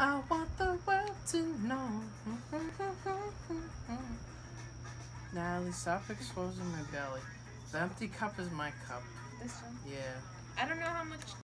I want the world to know. Natalie, stop exposing my belly. The empty cup is my cup. This one. Yeah. I don't know how much